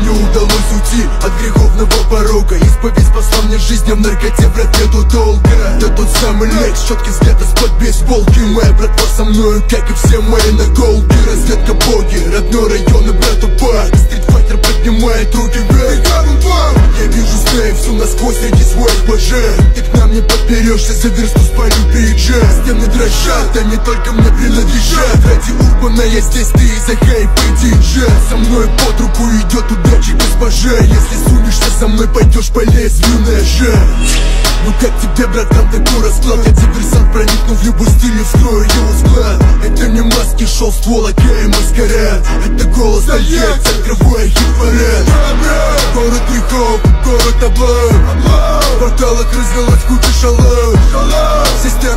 Мне удалось уйти от греховного порога. Исповедь спасла мне жизнь, а в наркоте врать нету долго Да тот самый Лекс, четкий взгляд из-под бейсболки Моя братва со мною, как и все мои наколки. Разведка боги, родной район и брату Пак Стритфайтер поднимает руки вверх. Я вижу знаю всю насквозь среди своих божей Ты к нам не подберешься, за версту спалю приезжай Стены дрожат, они только мне принадлежат Ради Урбана я здесь, ты из-за хайпа диджей Со мной под руку идет удача госпожа Если сунешься со мной, пойдешь по лезвию ножа ну как тебе, братан, такой расклад? Я диверсант, проникну в любой стиль и встрою его склад. Это не маски-шоу, ствол, а и маскарад. Это голос Альянс, открывая хит-парад. Город грехов, город облав В порталах развелась куча шалав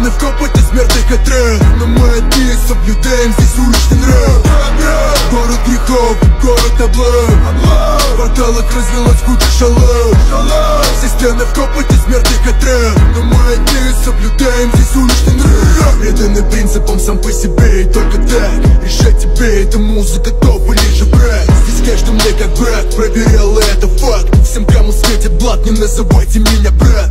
Стены в копоте смертных отряд Но мы одни соблюдаем здесь уличный нрав. Город грехов, город облав. В порталах развелась куча шалав Все стены в копоте смертных отряд Но мы одни соблюдаем здесь уличный нрав. Преданы принципам сам по себе и только так. Решать тебе, эта музыка топ или же брать Здесь каждый мне как брат, проверял это факт. Всем, кому светит блат, не называйте меня брат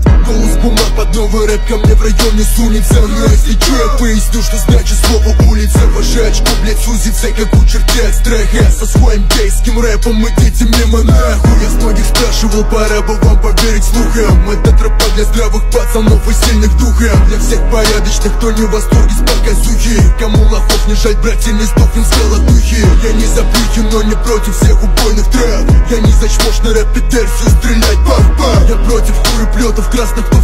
новый рэп ко мне в районе сунется Но если чё, я поясню, что значит слово улица Ваша очко, блядь, сузится, как у чертей от страха Со своим гейским рэпом. Идите мимо нахуй. Я с многих спрашивал, пора бы вам поверить слухам. Это тропа для здравых пацанов и сильных духом Для всех порядочных, кто не в восторге с показухи Кому лохов не жать, братья, не сдохнем с голодухи Я не за плюхи, но не против всех убойных трав. Я не за чмошный рэп, все стрелять, бах-бах Я против куры плетов красных, кто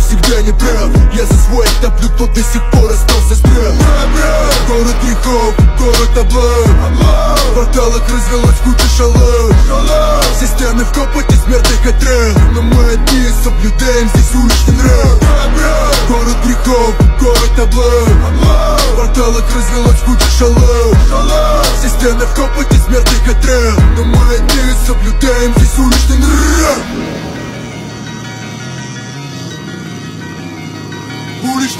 топлю, кто до сих пор остался справ Город грехов, город облав В порталах развелась куча шалов Все стены в копоте смертных отряд Но мы одни соблюдаем здесь уличный нрав. Город грехов, город облав В порталах развелась куча шалов Все стены в копоте смертных отряд Но мы одни соблюдаем foolish